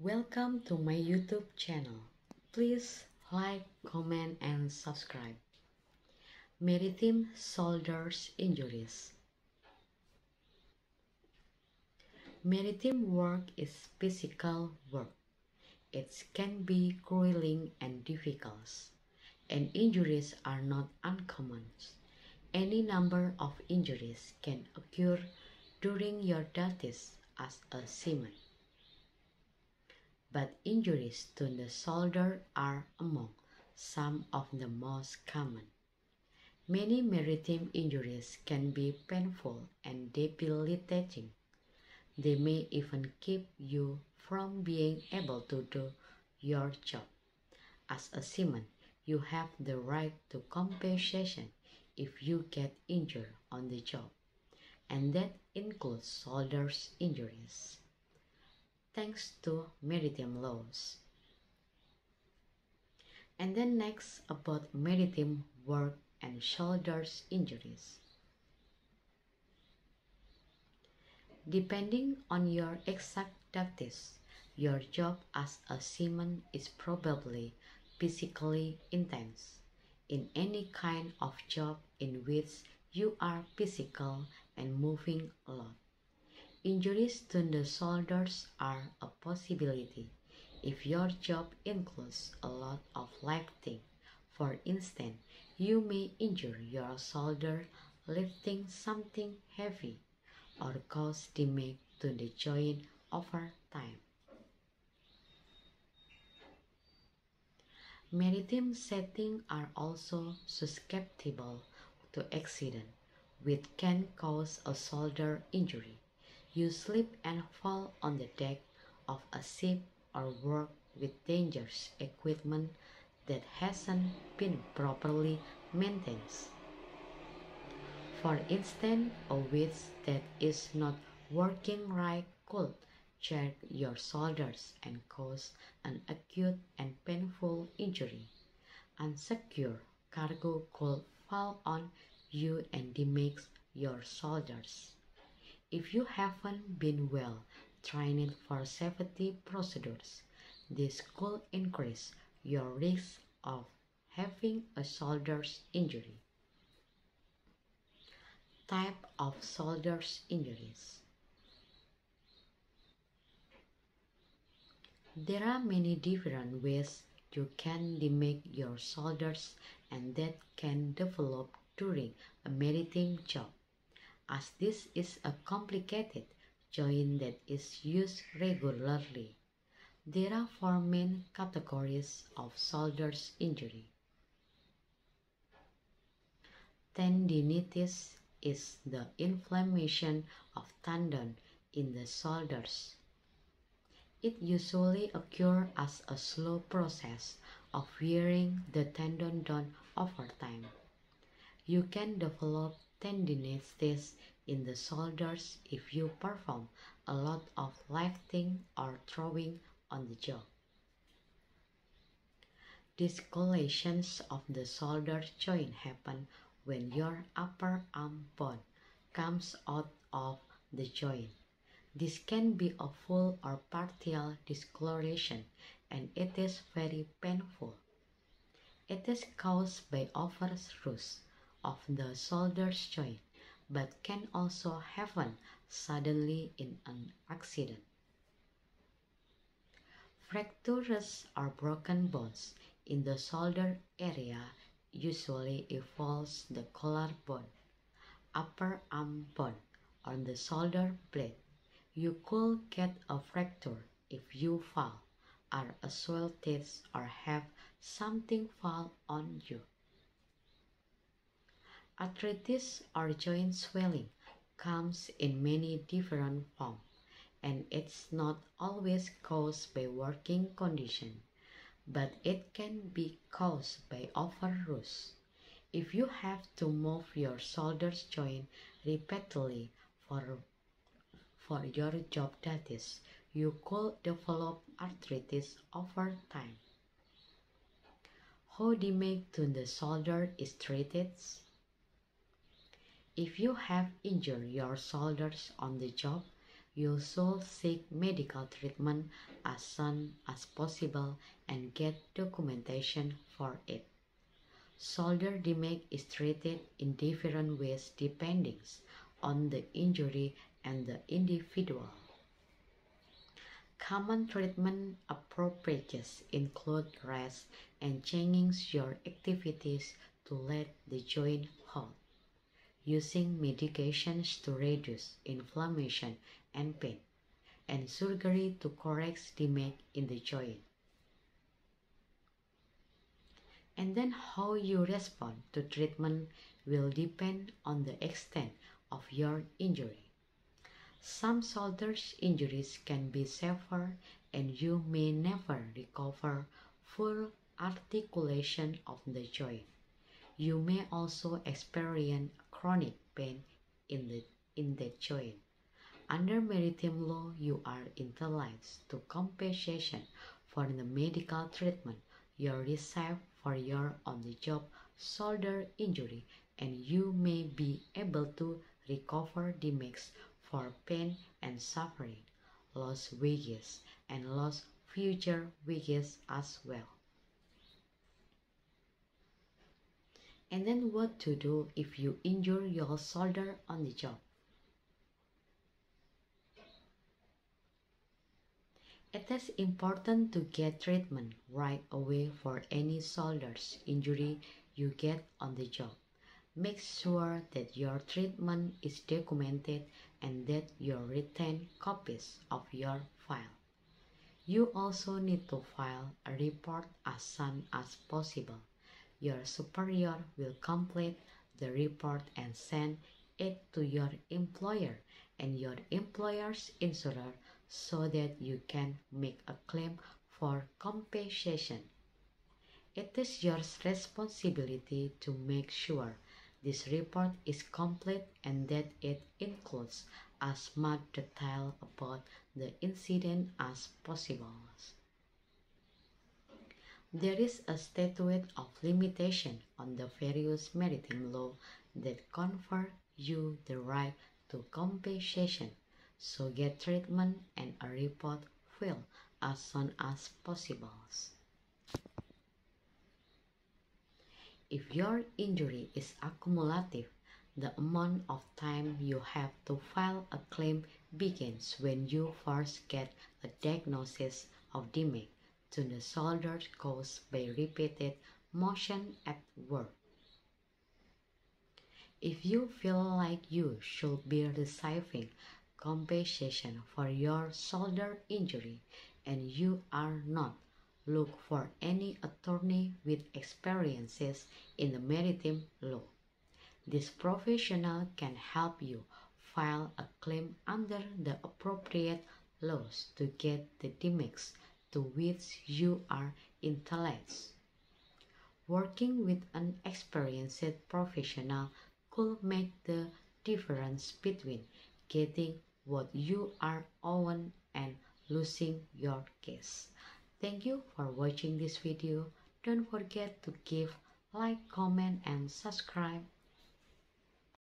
Welcome to my YouTube channel. Please like, comment, and subscribe. Maritime Soldiers injuries. Maritime work is physical work. It can be grueling and difficult, and injuries are not uncommon. Any number of injuries can occur during your duties as a seaman but injuries to the shoulder are among some of the most common. Many maritime injuries can be painful and debilitating. They may even keep you from being able to do your job. As a seaman, you have the right to compensation if you get injured on the job, and that includes shoulder injuries thanks to maritime laws. And then next about maritime work and shoulders injuries. Depending on your exact duties, your job as a seaman is probably physically intense. In any kind of job in which you are physical and moving a lot. Injuries to the shoulders are a possibility if your job includes a lot of lifting. For instance, you may injure your shoulder lifting something heavy or cause damage to the joint over time. Maritime settings are also susceptible to accident, which can cause a shoulder injury. You slip and fall on the deck of a ship or work with dangerous equipment that hasn't been properly maintained. For instance, a wheel that is not working right could jerk your shoulders and cause an acute and painful injury. Unsecure cargo could fall on you and damage your shoulders. If you haven't been well trained for safety procedures, this could increase your risk of having a shoulder injury. Type of shoulder injuries. There are many different ways you can damage your shoulders and that can develop during a maritime job as this is a complicated joint that is used regularly. There are four main categories of shoulder injury. Tendinitis is the inflammation of tendon in the shoulders. It usually occurs as a slow process of wearing the tendon down over time. You can develop tendinitis in the shoulders if you perform a lot of lifting or throwing on the job. Dislocations of the shoulder joint happen when your upper arm bone comes out of the joint. This can be a full or partial dislocation and it is very painful. It is caused by overuse of the shoulder joint but can also happen suddenly in an accident. Fractures or broken bones in the shoulder area usually involves the collarbone, upper arm bone, or the shoulder blade. You could get a fracture if you fall, are assaulted, or have something fall on you. Arthritis or joint swelling comes in many different forms and it's not always caused by working condition, but it can be caused by overuse. If you have to move your shoulders joint repeatedly for, for your job duties, you could develop arthritis over time. How damage to the shoulder is treated? If you have injured your shoulders on the job, you should seek medical treatment as soon as possible and get documentation for it. Shoulder damage is treated in different ways depending on the injury and the individual. Common treatment approaches include rest and changing your activities to let the joint hold. Using medications to reduce inflammation and pain, and surgery to correct damage in the joint. And then how you respond to treatment will depend on the extent of your injury. Some shoulder injuries can be severe and you may never recover full articulation of the joint. You may also experience chronic pain in the, in the joint. Under maritime law, you are entitled to compensation for the medical treatment you receive for your on-the-job shoulder injury and you may be able to recover damages for pain and suffering, lost wages, and lost future wages as well. And then what to do if you injure your shoulder on the job. It is important to get treatment right away for any shoulder injury you get on the job. Make sure that your treatment is documented and that you retain copies of your file. You also need to file a report as soon as possible. Your superior will complete the report and send it to your employer and your employer's insurer so that you can make a claim for compensation. It is your responsibility to make sure this report is complete and that it includes as much detail about the incident as possible. There is a statute of limitation on the various maritime law that confer you the right to compensation so get treatment and a report filed as soon as possible. If your injury is accumulative, the amount of time you have to file a claim begins when you first get a diagnosis of damage to the shoulder caused by repeated motion at work. If you feel like you should be receiving compensation for your shoulder injury and you are not, look for any attorney with experiences in the maritime law. This professional can help you file a claim under the appropriate laws to get the damages to which you are entitled. Working with an experienced professional could make the difference between getting what you are owing and losing your case. Thank you for watching this video. Don't forget to give like, comment, and subscribe.